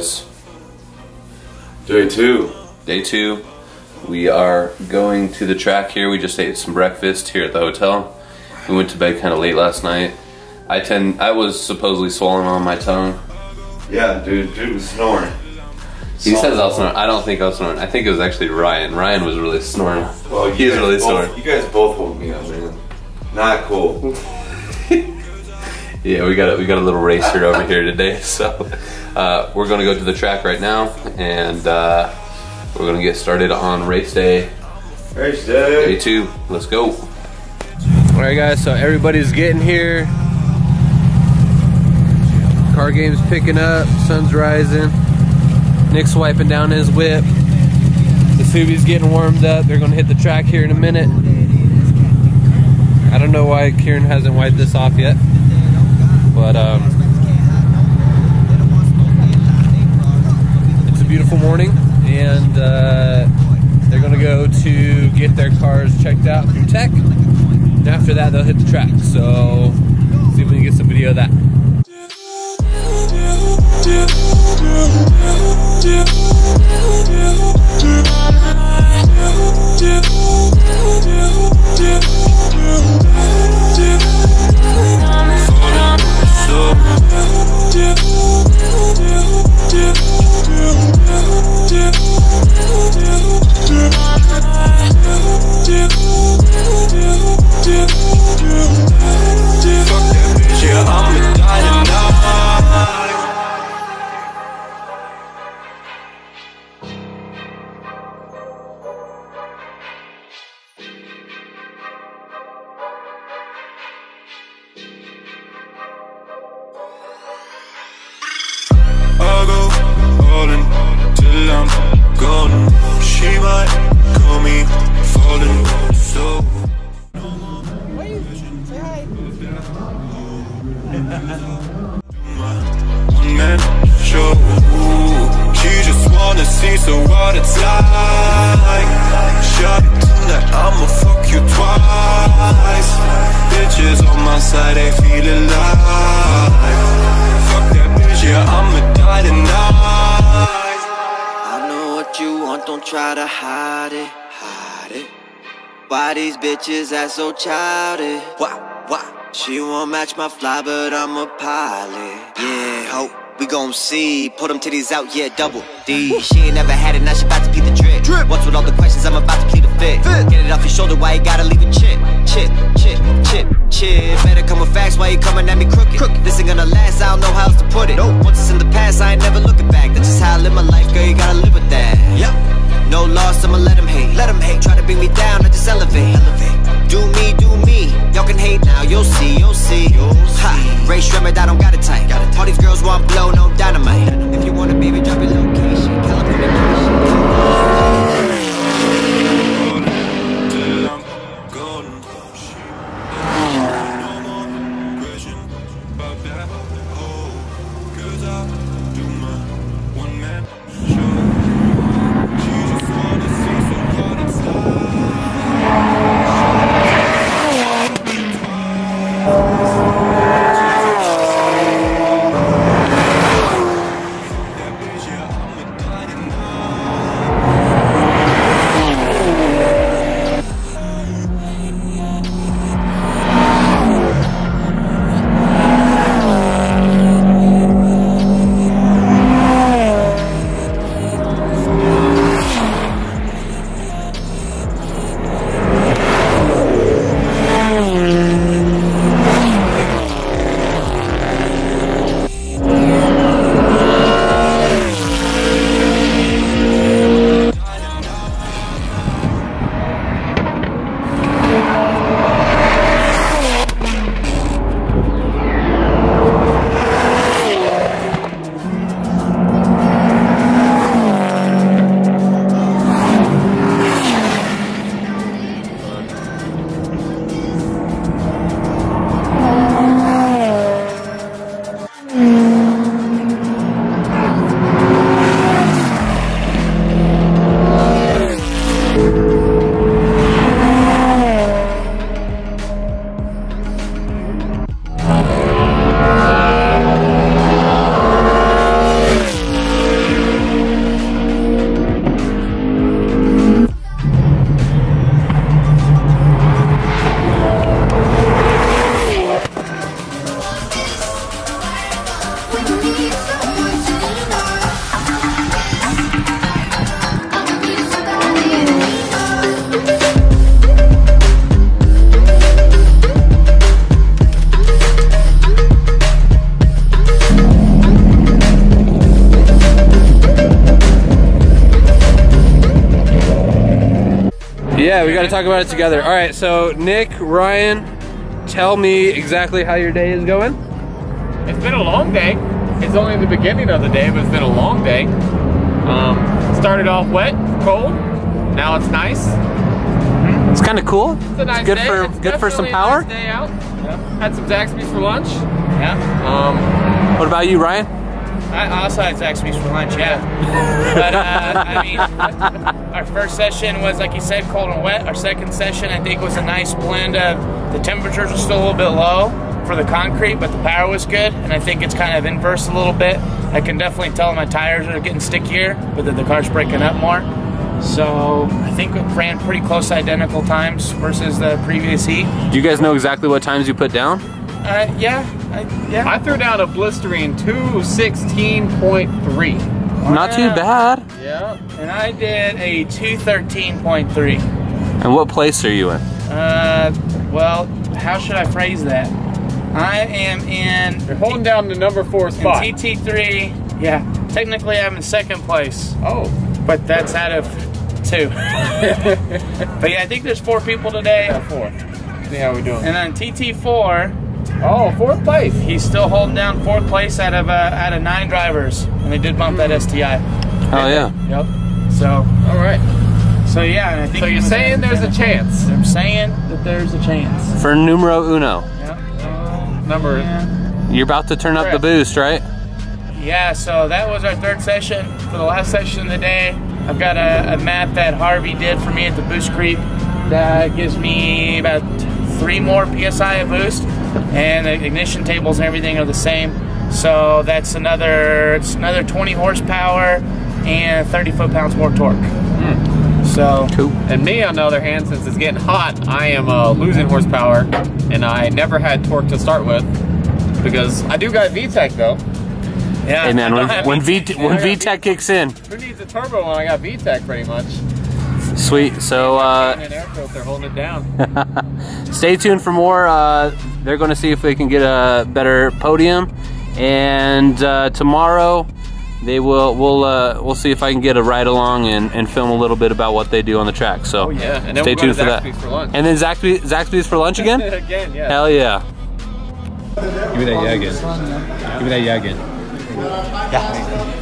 guys. Day two. Day two. We are going to the track here. We just ate some breakfast here at the hotel. We went to bed kind of late last night. I tend, I was supposedly swollen on my tongue. Yeah, dude, dude was snoring. He says I was snoring. I don't think I was snoring. I think it was actually Ryan. Ryan was really snoring. Well, he was really both, snoring. You guys both woke me up, man. Not cool. Yeah, we got a, we got a little racer over here today, so uh, we're gonna go to the track right now, and uh, we're gonna get started on race day, Race day day. two. Let's go. All right, guys. So everybody's getting here. Car game's picking up. Sun's rising. Nick's wiping down his whip. The Subi's getting warmed up. They're gonna hit the track here in a minute. I don't know why Kieran hasn't wiped this off yet, but um, beautiful morning, and uh, they're gonna go to get their cars checked out through tech. And after that, they'll hit the track. So, see if we can get some video of that. Till I'm golden. She might call me falling so. One man show. She just wanna see so what it's like. Shut tonight, I'ma fuck you twice. Bitches on my side, they feel alive. Fuck that bitch, yeah, I'ma die tonight. What you want, don't try to hide it, hide it. Why these bitches act so childish? Why, why? She won't match my fly, but I'm a pilot. Yeah, hope we gon' see. Put them titties out, yeah, double D. She ain't never had it, now she about to plead the trick. What's with all the questions? I'm about to plead a fit. Get it off your shoulder, why you gotta leave coming at me crooked? crooked. This ain't gonna last, I don't know how else to put it. Once it's in the past, I ain't never looking back. That's just how I live my life, girl, you gotta live with that. Yep. No loss, I'ma let 'em hate. Let 'em hate. Try to bring me down, I just elevate. elevate. Do me, do me. Y'all can hate now, you'll see, you'll see. Ha. Rae Sremmurd, I don't got it tight. All these girls want blow, Yeah, we got to talk about it together. All right, so Nick, Ryan, tell me exactly how your day is going. It's been a long day. It's only the beginning of the day, but it's been a long day. Um, started off wet, cold. Now it's nice. It's kind of cool. It's a nice good day. for It's good for some power. nice day out. Had some Zaxby's for lunch. Yeah. Um, What about you, Ryan? I also had Zaxby's for lunch, yeah. but uh, I mean, our first session was like you said, cold and wet. Our second session, I think, was a nice blend of the temperatures were still a little bit low for the concrete, but the power was good. And I think it's kind of inverse a little bit. I can definitely tell my tires are getting stickier, but that the car's breaking up more. So I think we ran pretty close identical times versus the previous heat. Do you guys know exactly what times you put down? Uh, yeah, I, yeah. I threw down a blistering 216.3. Not too bad. Yeah. and I did a 213.3. And what place are you in? Uh, well, how should I phrase that? I am in You're holding down the number four spot. TT3. Yeah, technically I'm in second place, oh. but that's out of two. but yeah, I think there's four people today. Four. See how we doing. And then TT4, Oh, fourth place. he's still holding down fourth place out of uh, out of nine drivers, and they did bump that STI. Oh yeah. Yep. So All right. so yeah, and I think So you're saying there's a chance. I'm saying that there's a chance. For numero uno, Yep. Number. Yeah. you're about to turn up the boost, right? Yeah, so that was our third session. For the last session of the day, I've got a, a map that Harvey did for me at the boost creep that gives me about three more psi of boost, and the ignition tables and everything are the same. So that's another it's another 20 horsepower and 30 foot pounds more torque. So Cool. And me, on the other hand, since it's getting hot, I am uh, losing horsepower, and I never had torque to start with because I do got VTEC though. yeah, Hey man, when, when any- V when VTEC kicks in, Who needs a turbo when I got VTEC pretty much? sweet. So uh, air filter holding it down. stay tuned for more. Uh, they're going to see if they can get a better podium, and uh, tomorrow they will. We'll uh, we'll see if I can get a ride along and, and film a little bit about what they do on the track. So Oh, yeah, and then stay we'll tuned for that. For lunch. And then Zaxby, Zaxby's for lunch again. Again, yeah. Hell yeah. Give me that yeah again. Give me that yagin. yeah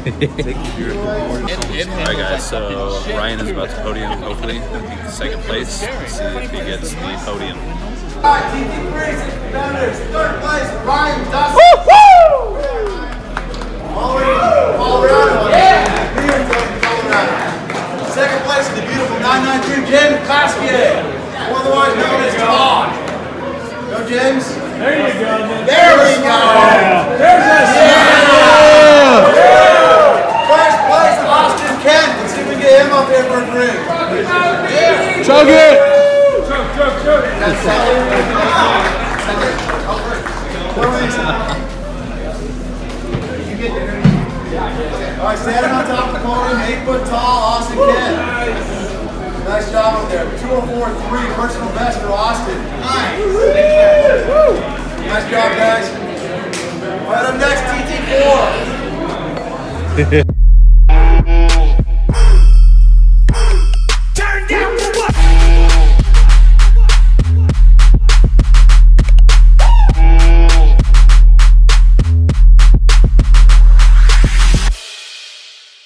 again. Alright guys, so Ryan is about to podium, hopefully. I think second place. See if he gets the podium. Second place in the beautiful 992 Jim Clasquier, otherwise known as Todd. Go James. There you go. There we go. There's that First place, Austin Kent. Let's see if we get him up here for a drink. Chug it. All right, standing on top of the podium, eight foot tall, Austin Kent. Nice job up there. 204.3 personal best for Austin. Nice. Nice job, guys. All right, up next, TT4.